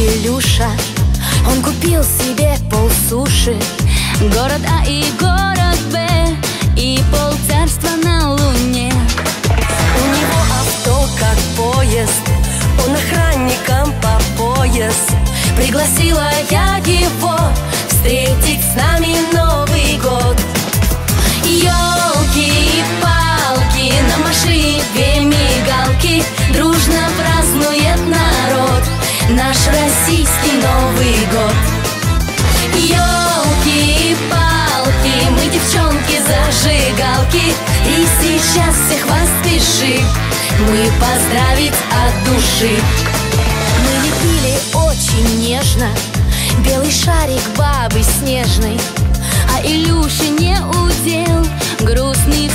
Илюша Он купил себе полсуши Город А и город Б И полцарства на Луне У него авто как поезд Он охранником по пояс Пригласила я его Встретить с нами Новый год. Елки и палки На машине две мигалки Дружно празднует народ Наш российский Новый год. Елки и палки Мы девчонки зажигалки И сейчас всех вас спешим Мы поздравить от души. Мы лепили очень нежно. Белый шарик бабы снежной А Илюша не удел. Грустный в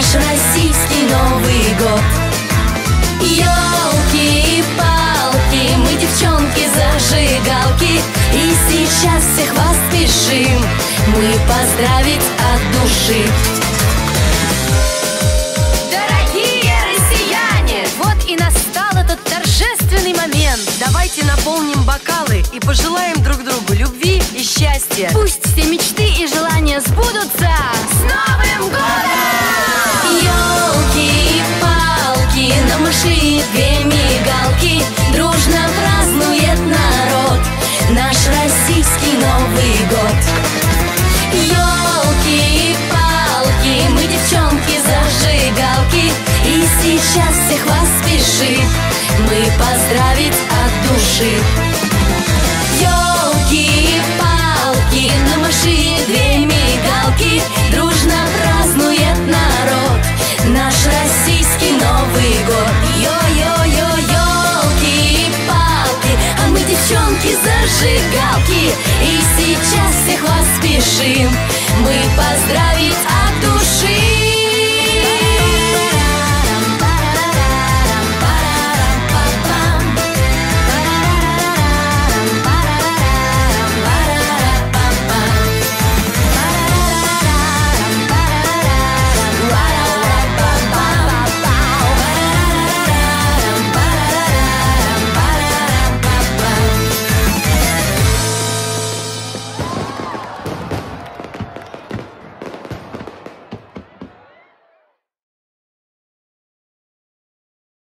Наш российский Новый год Елки и палки Мы девчонки зажигалки И сейчас всех вас спешим Мы поздравить от души Дорогие россияне! Вот и настал этот торжественный момент. Давайте наполним бокалы и пожелаем друг другу любви и счастья. Пусть все мечты и желания сбудутся С Новым сейчас всех вас спешим Мы поздравить от души. Елки и палки На машине две мигалки Дружно празднует народ Наш российский Новый год. Йо-йо-йо, елки и палки А мы девчонки зажигалки И сейчас всех вас спешим